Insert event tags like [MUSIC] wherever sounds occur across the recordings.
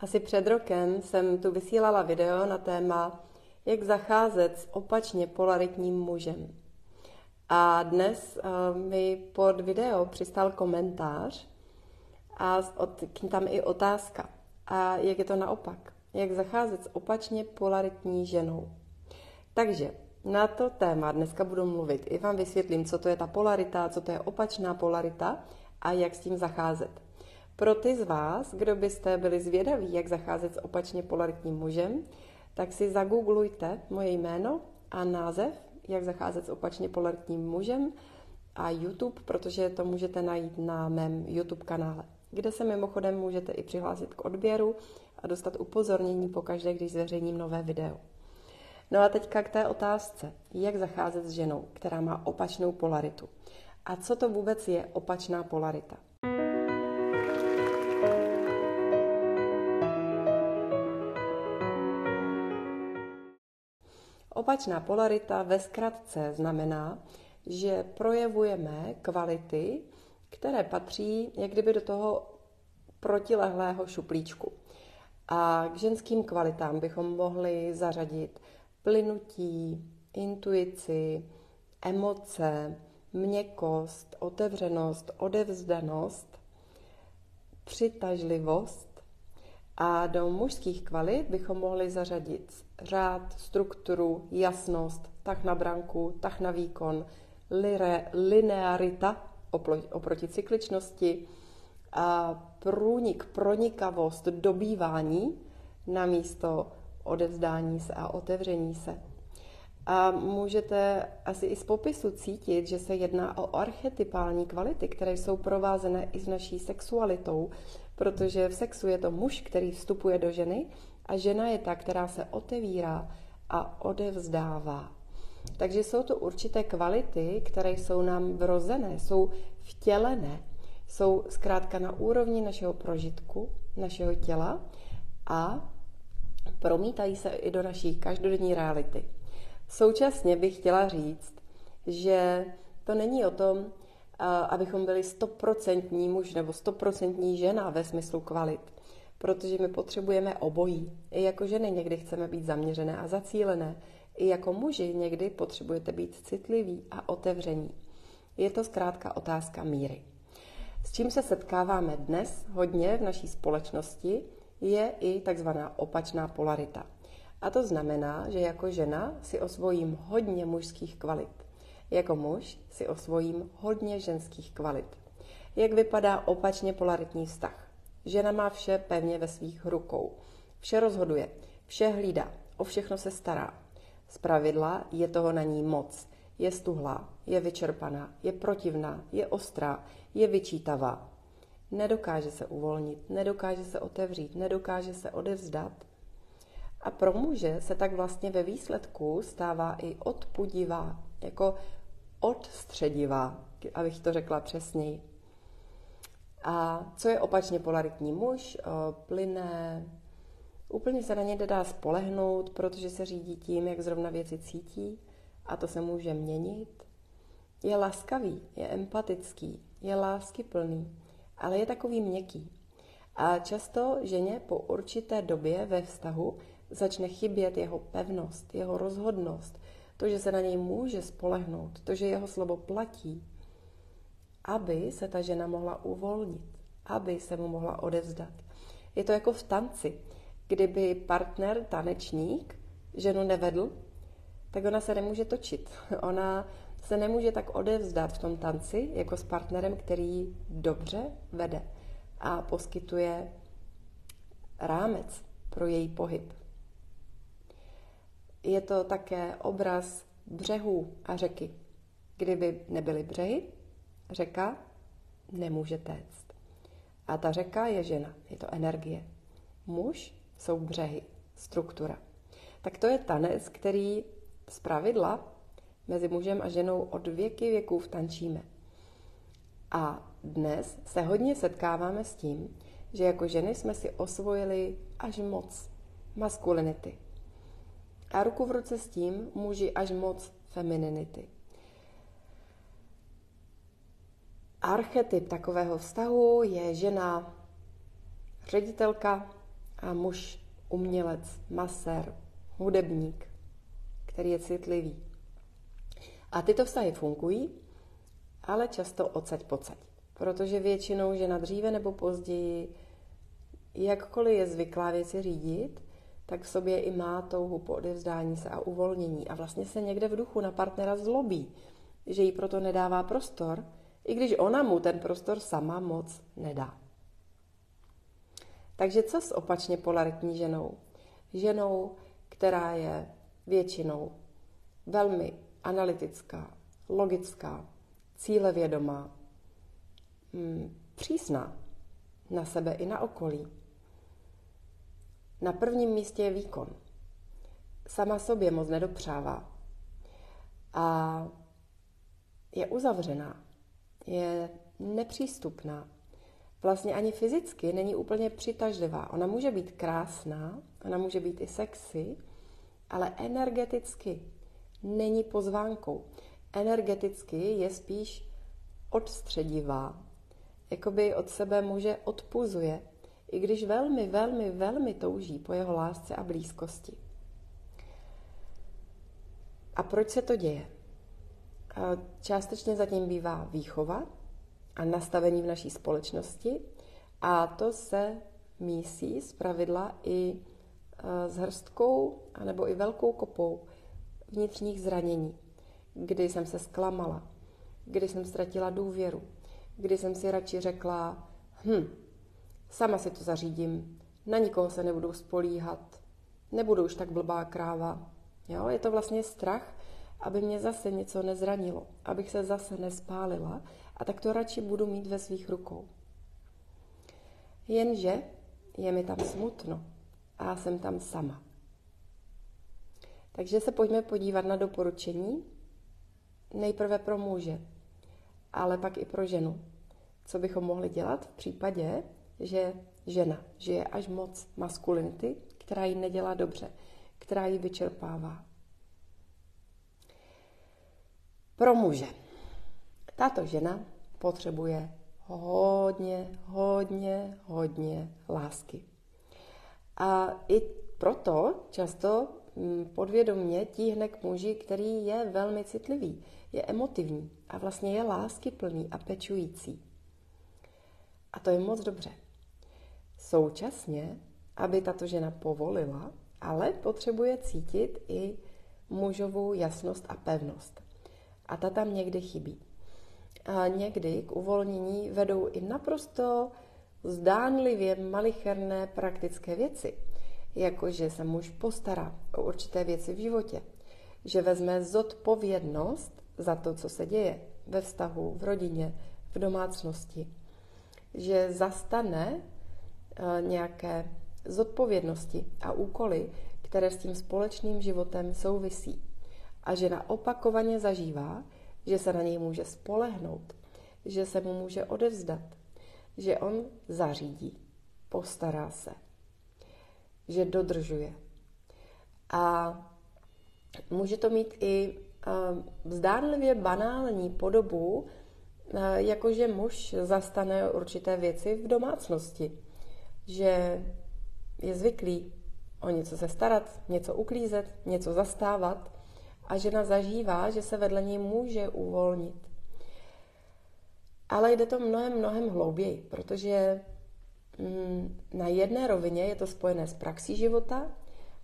Asi před rokem jsem tu vysílala video na téma, jak zacházet s opačně polaritním mužem. A dnes uh, mi pod video přistál komentář a od, tam i otázka. A jak je to naopak? Jak zacházet s opačně polaritní ženou? Takže na to téma dneska budu mluvit. I vám vysvětlím, co to je ta polarita, co to je opačná polarita a jak s tím zacházet. Pro ty z vás, kdo byste byli zvědaví, jak zacházet s opačně polaritním mužem, tak si zagooglujte moje jméno a název, jak zacházet s opačně polaritním mužem a YouTube, protože to můžete najít na mém YouTube kanále, kde se mimochodem můžete i přihlásit k odběru a dostat upozornění pokaždé, když zveřejním nové video. No a teďka k té otázce, jak zacházet s ženou, která má opačnou polaritu. A co to vůbec je opačná polarita? Opačná polarita ve zkratce znamená, že projevujeme kvality, které patří jak kdyby do toho protilehlého šuplíčku. A k ženským kvalitám bychom mohli zařadit plynutí, intuici, emoce, měkost, otevřenost, odevzdanost, přitažlivost. A do mužských kvalit bychom mohli zařadit řád, strukturu, jasnost, tak na branku, tak na výkon, lire, linearita oproti cykličnosti, a průnik, pronikavost, dobývání na místo odevzdání se a otevření se. A můžete asi i z popisu cítit, že se jedná o archetypální kvality, které jsou provázené i s naší sexualitou, protože v sexu je to muž, který vstupuje do ženy a žena je ta, která se otevírá a odevzdává. Takže jsou to určité kvality, které jsou nám vrozené, jsou vtělené, jsou zkrátka na úrovni našeho prožitku, našeho těla a promítají se i do naší každodenní reality. Současně bych chtěla říct, že to není o tom, abychom byli stoprocentní muž nebo stoprocentní žena ve smyslu kvalit, protože my potřebujeme obojí. I jako ženy někdy chceme být zaměřené a zacílené, i jako muži někdy potřebujete být citliví a otevření. Je to zkrátka otázka míry. S čím se setkáváme dnes hodně v naší společnosti, je i takzvaná opačná polarita. A to znamená, že jako žena si osvojím hodně mužských kvalit. Jako muž si osvojím hodně ženských kvalit. Jak vypadá opačně polaritní vztah? Žena má vše pevně ve svých rukou. Vše rozhoduje, vše hlídá, o všechno se stará. Z pravidla je toho na ní moc. Je stuhlá, je vyčerpaná, je protivná, je ostrá, je vyčítavá. Nedokáže se uvolnit, nedokáže se otevřít, nedokáže se odevzdat. A pro muže se tak vlastně ve výsledku stává i odpudivá, jako odstředivá, abych to řekla přesněji. A co je opačně polaritní muž? Plyné, úplně se na ně nedá spolehnout, protože se řídí tím, jak zrovna věci cítí a to se může měnit. Je laskavý, je empatický, je láskyplný, ale je takový měkký. A často ženě po určité době ve vztahu začne chybět jeho pevnost, jeho rozhodnost, to, že se na něj může spolehnout, to, že jeho slovo platí, aby se ta žena mohla uvolnit, aby se mu mohla odevzdat. Je to jako v tanci. Kdyby partner, tanečník, ženu nevedl, tak ona se nemůže točit. [LAUGHS] Ona se nemůže tak odevzdat v tom tanci jako s partnerem, který dobře vede a poskytuje rámec pro její pohyb. Je to také obraz břehů a řeky. Kdyby nebyly břehy, řeka nemůže téct. A ta řeka je žena, je to energie. Muž jsou břehy, struktura. Tak to je tanec, který z pravidla mezi mužem a ženou od věky věků tančíme. A dnes se hodně setkáváme s tím, že jako ženy jsme si osvojili až moc maskulinity. A ruku v ruce s tím muži až moc femininity. Archetyp takového vztahu je žena ředitelka, a muž umělec, masér, hudebník, který je citlivý. A tyto vztahy fungují, ale často odsaď pocať. Protože většinou žena dříve nebo později, jakkoliv je zvyklá věci řídit, tak v sobě i má touhu po odevzdání se a uvolnění. A vlastně se někde v duchu na partnera zlobí, že jí proto nedává prostor, i když ona mu ten prostor sama moc nedá. Takže co s opačně polaritní ženou? Ženou, která je většinou velmi analytická, logická, cílevědomá, hmm, přísná na sebe i na okolí. Na prvním místě je výkon. Sama sobě moc nedopřává. A je uzavřená, je nepřístupná. Vlastně ani fyzicky není úplně přitažlivá. Ona může být krásná, ona může být i sexy, ale energeticky není pozvánkou. Energeticky je spíš odstředivá. Jakoby od sebe muže odpuzuje, i když velmi, velmi, velmi touží po jeho lásce a blízkosti. A proč se to děje? Částečně zatím bývá výchova a nastavení v naší společnosti a to se mísí z pravidla i s hrstkou anebo i velkou kopou vnitřních zranění, kdy jsem se zklamala, kdy jsem ztratila důvěru, kdy jsem si radši řekla, hm, sama si to zařídím, na nikoho se nebudu spolíhat, nebudu už tak blbá kráva. Jo, je to vlastně strach, aby mě zase něco nezranilo, abych se zase nespálila a tak to radši budu mít ve svých rukou. Jenže je mi tam smutno a jsem tam sama. Takže se pojďme podívat na doporučení. Nejprve pro muže, ale pak i pro ženu. Co bychom mohli dělat v případě, že žena žije až moc maskulinity, která ji nedělá dobře, která ji vyčerpává. Pro muže. Tato žena potřebuje hodně, hodně, hodně lásky. A i proto často mm, podvědomně tíhne k muži, který je velmi citlivý, je emotivní a vlastně je láskyplný a pečující. A to je moc dobře. Současně, aby tato žena povolila, ale potřebuje cítit i mužovou jasnost a pevnost. A ta tam někdy chybí. A někdy k uvolnění vedou i naprosto zdánlivě malicherné praktické věci, jako že se muž postará o určité věci v životě, že vezme zodpovědnost za to, co se děje ve vztahu, v rodině, v domácnosti, že zastane nějaké zodpovědnosti a úkoly, které s tím společným životem souvisí. A že naopakovaně zažívá, že se na něj může spolehnout, že se mu může odevzdat, že on zařídí, postará se, že dodržuje. A může to mít i zdánlivě banální podobu, jakože muž zastane určité věci v domácnosti, že je zvyklý o něco se starat, něco uklízet, něco zastávat a žena zažívá, že se vedle něj může uvolnit. Ale jde to mnohem, mnohem hlouběji, protože mm, na jedné rovině je to spojené s praxí života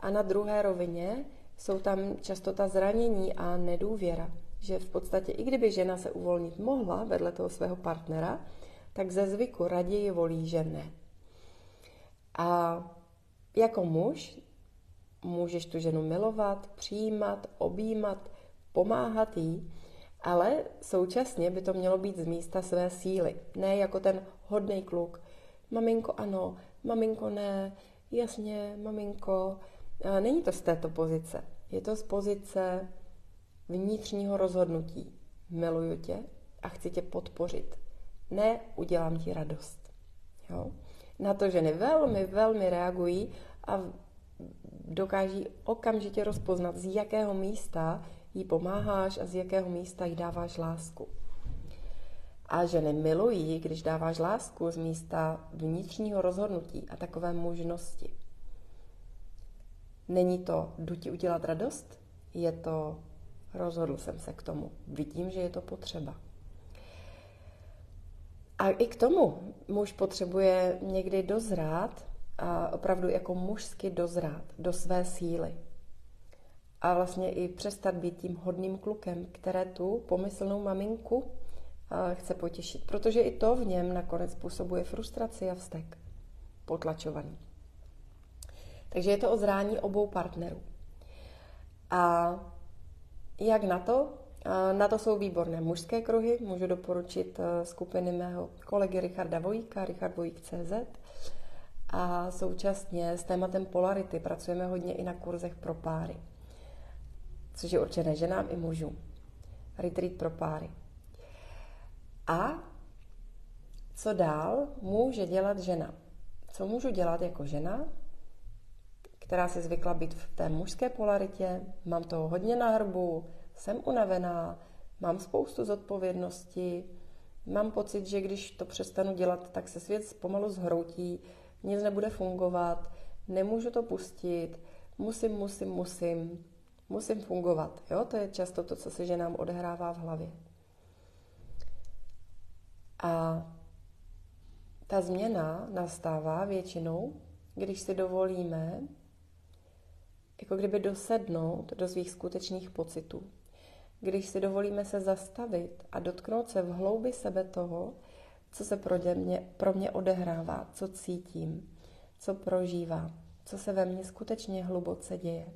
a na druhé rovině jsou tam často ta zranění a nedůvěra. Že v podstatě, i kdyby žena se uvolnit mohla vedle toho svého partnera, tak ze zvyku raději volí, že ne. A jako muž můžeš tu ženu milovat, přijímat, objímat, pomáhat jí, ale současně by to mělo být z místa své síly. Ne jako ten hodný kluk. Maminko ano, maminko ne, jasně, maminko, Není to z této pozice. Je to z pozice vnitřního rozhodnutí. Miluju tě a chci tě podpořit. Ne, udělám ti radost. Jo? Na to ženy velmi, velmi reagují a dokáží okamžitě rozpoznat, z jakého místa jí pomáháš a z jakého místa jí dáváš lásku. A ženy milují, když dáváš lásku z místa vnitřního rozhodnutí a takové možnosti. Není to jdu ti udělat radost, je to rozhodl jsem se k tomu. Vidím, že je to potřeba. A i k tomu muž potřebuje někdy dozrát, a opravdu jako mužsky dozrát do své síly. A vlastně i přestat být tím hodným klukem, které tu pomyslnou maminku chce potěšit. Protože i to v něm nakonec způsobuje frustraci a vztek. Potlačovaný. Takže je to o zrání obou partnerů. A jak na to? Na to jsou výborné mužské kruhy. Můžu doporučit e, skupiny mého kolegy Richarda Vojíka, richardvojík.cz. A současně s tématem polarity pracujeme hodně i na kurzech pro páry, což je určené ženám i mužům. Retreat pro páry. A co dál může dělat žena? Co můžu dělat jako žena, která si zvykla být v té mužské polaritě, mám toho hodně na hrbu, jsem unavená, mám spoustu zodpovědnosti, mám pocit, že když to přestanu dělat, tak se svět pomalu zhroutí, nic nebude fungovat, nemůžu to pustit, musím, musím, musím, musím fungovat. Jo? To je často to, co se ženám odehrává v hlavě. A ta změna nastává většinou, když si dovolíme jako kdyby dosednout do svých skutečných pocitů. Když si dovolíme se zastavit a dotknout se v hloubi sebe toho, co se pro mě, pro mě odehrává, co cítím, co prožívám, co se ve mně skutečně hluboce děje.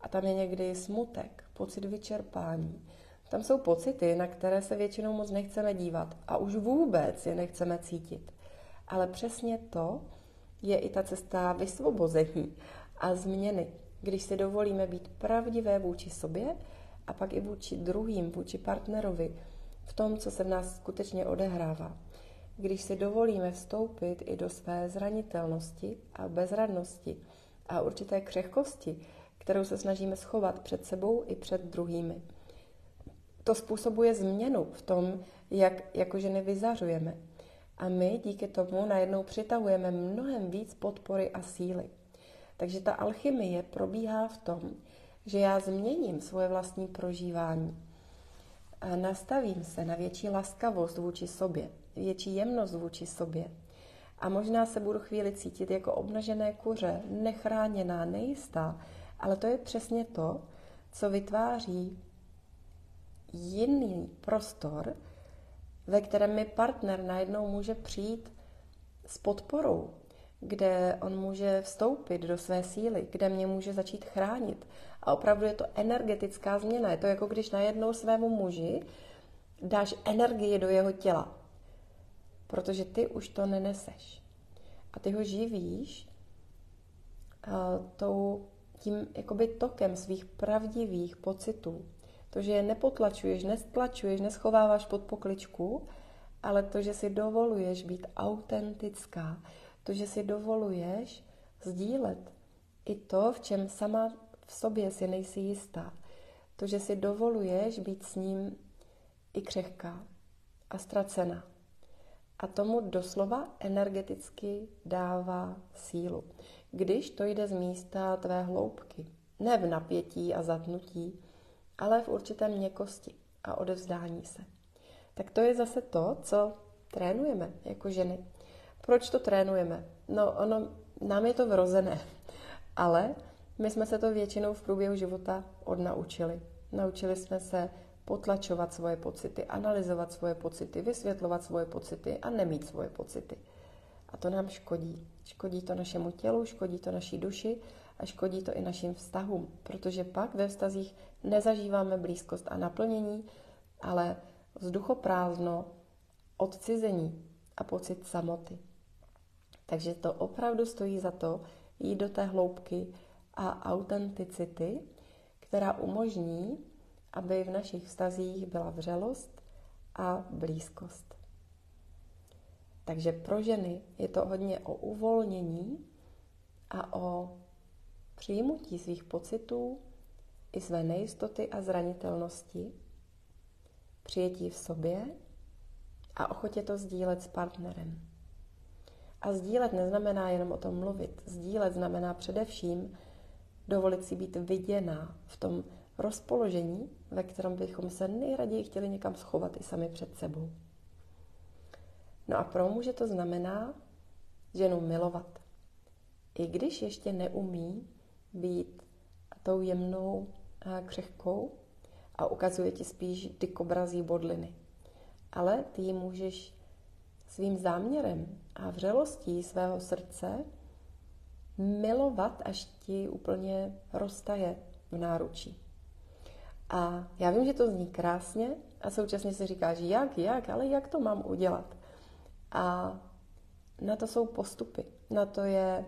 A tam je někdy smutek, pocit vyčerpání. Tam jsou pocity, na které se většinou moc nechceme dívat a už vůbec je nechceme cítit. Ale přesně to je i ta cesta vysvobození a změny, když si dovolíme být pravdivé vůči sobě a pak i vůči druhým, vůči partnerovi, v tom, co se v nás skutečně odehrává. Když si dovolíme vstoupit i do své zranitelnosti a bezradnosti a určité křehkosti, kterou se snažíme schovat před sebou i před druhými. To způsobuje změnu v tom, jak jako ženy vyzařujeme. A my díky tomu najednou přitahujeme mnohem víc podpory a síly. Takže ta alchymie probíhá v tom, že já změním svoje vlastní prožívání. A nastavím se na větší laskavost vůči sobě, větší jemnost vůči sobě. A možná se budu chvíli cítit jako obnažené kuře, nechráněná, nejistá, ale to je přesně to, co vytváří jiný prostor, ve kterém mi partner najednou může přijít s podporou, kde on může vstoupit do své síly, kde mě může začít chránit. A opravdu je to energetická změna. Je to jako když najednou svému muži dáš energii do jeho těla, protože ty už to neneseš. A ty ho živíš uh, tou, tím jakoby tokem svých pravdivých pocitů. To, že je nepotlačuješ, nestlačuješ, neschováváš pod pokličku, ale to, že si dovoluješ být autentická, to, že si dovoluješ sdílet i to, v čem sama v sobě si nejsi jistá. To, že si dovoluješ být s ním i křehká a ztracená. A tomu doslova energeticky dává sílu. Když to jde z místa tvé hloubky, ne v napětí a zatnutí, ale v určité měkosti a odevzdání se. Tak to je zase to, co trénujeme jako ženy. Proč to trénujeme? No, ono, nám je to vrozené, ale my jsme se to většinou v průběhu života odnaučili. Naučili jsme se potlačovat svoje pocity, analyzovat svoje pocity, vysvětlovat svoje pocity a nemít svoje pocity. A to nám škodí. Škodí to našemu tělu, škodí to naší duši a škodí to i našim vztahům, protože pak ve vztazích nezažíváme blízkost a naplnění, ale vzduchoprázdno, odcizení a pocit samoty. Takže to opravdu stojí za to jít do té hloubky a autenticity, která umožní, aby v našich vztazích byla vřelost a blízkost. Takže pro ženy je to hodně o uvolnění a o přijímutí svých pocitů i své nejistoty a zranitelnosti, přijetí v sobě a ochotě to sdílet s partnerem. A sdílet neznamená jenom o tom mluvit. Sdílet znamená především dovolit si být viděná v tom rozpoložení, ve kterém bychom se nejraději chtěli někam schovat i sami před sebou. No a pro muže to znamená ženu milovat. I když ještě neumí být tou jemnou a křehkou a ukazuje ti spíš dikobrazí bodliny. Ale ty ji můžeš svým záměrem a vřelostí svého srdce milovat, až ti úplně roztaje v náručí. A já vím, že to zní krásně a současně si říkáš, jak, jak, ale jak to mám udělat? A na to jsou postupy. Na to je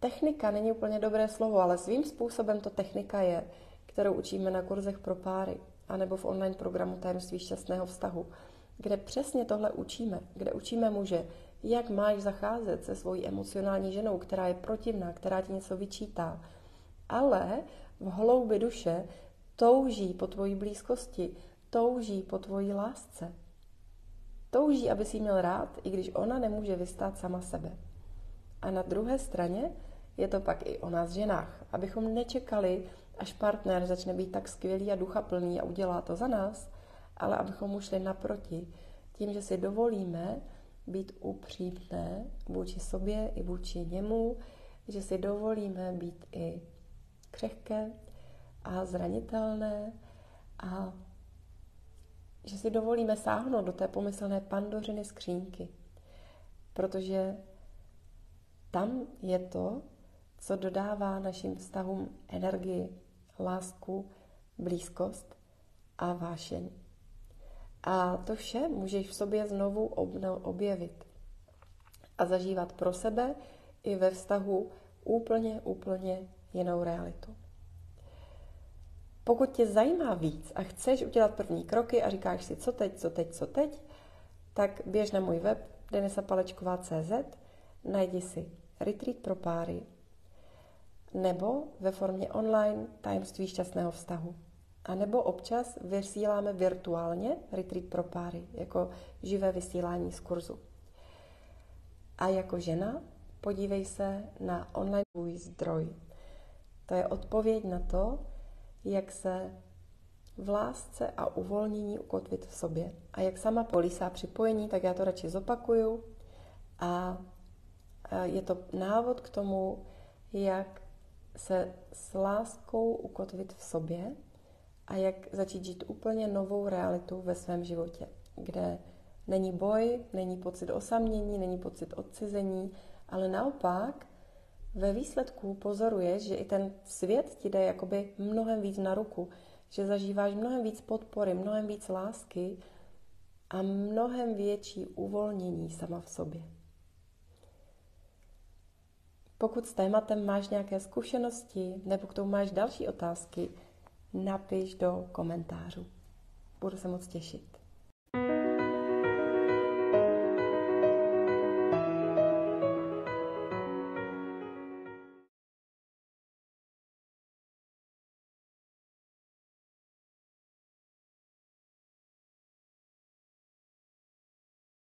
technika, není úplně dobré slovo, ale svým způsobem to technika je, kterou učíme na kurzech pro páry, anebo v online programu Tajemství šťastného vztahu, kde přesně tohle učíme, kde učíme muže, jak máš zacházet se svojí emocionální ženou, která je protivná, která ti něco vyčítá, ale v hloubi duše touží po tvojí blízkosti, touží po tvojí lásce. Touží, aby si měl rád, i když ona nemůže vystát sama sebe. A na druhé straně je to pak i o nás ženách, abychom nečekali, až partner začne být tak skvělý a duchaplný a udělá to za nás, ale abychom mu šli naproti, tím, že si dovolíme být upřímné vůči sobě i vůči němu, že si dovolíme být i křehké a zranitelné a že si dovolíme sáhnout do té pomyslné pandořiny skřínky, protože tam je to, co dodává našim vztahům energii, lásku, blízkost a vášeň. A to vše můžeš v sobě znovu objevit a zažívat pro sebe i ve vztahu úplně, úplně jinou realitu. Pokud tě zajímá víc a chceš udělat první kroky a říkáš si, co teď, co teď, co teď, tak běž na můj web denisapalečková.cz, najdi si retreat pro páry nebo ve formě online tajemství šťastného vztahu. A nebo občas vysíláme virtuálně retreat pro páry, jako živé vysílání z kurzu. A jako žena podívej se na online tvůj zdroj. To je odpověď na to, jak se v lásce a uvolnění ukotvit v sobě. A jak sama polísá připojení, tak já to radši zopakuju. A je to návod k tomu, jak se s láskou ukotvit v sobě a jak začít žít úplně novou realitu ve svém životě, kde není boj, není pocit osamění, není pocit odcizení, ale naopak ve výsledku pozoruješ, že i ten svět ti jde jakoby mnohem víc na ruku, že zažíváš mnohem víc podpory, mnohem víc lásky a mnohem větší uvolnění sama v sobě. Pokud s tématem máš nějaké zkušenosti nebo k tomu máš další otázky, napiš do komentářů. Budu se moc těšit.